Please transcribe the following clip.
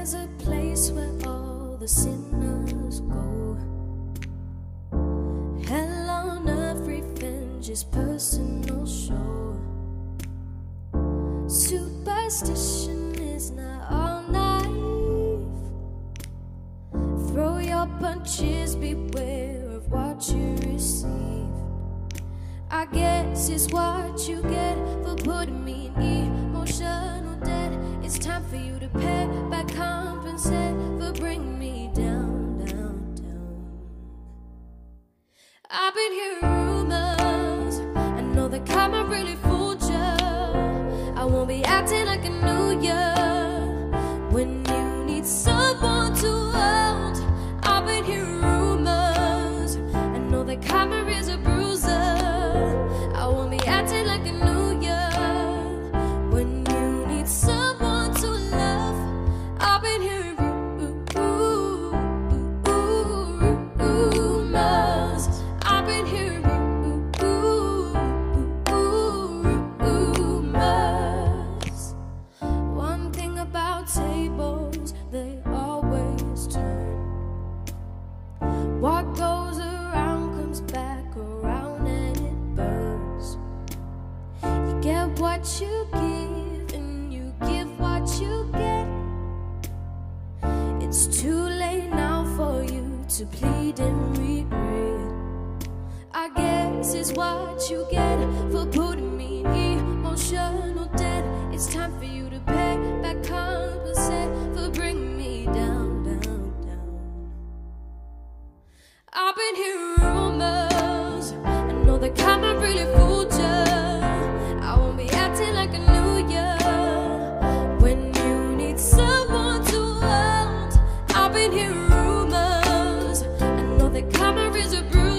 There's a place where all the sinners go. Hell on earth, revenge is personal show. Superstition is not all naive. Throw your punches, beware of what you receive. I guess it's what you get for putting me in emotional debt. It's time for you acting like I knew ya when you need someone what you give, and you give what you get. It's too late now for you to plead and regret. I guess it's what you get for putting me in emotional there's a bruise.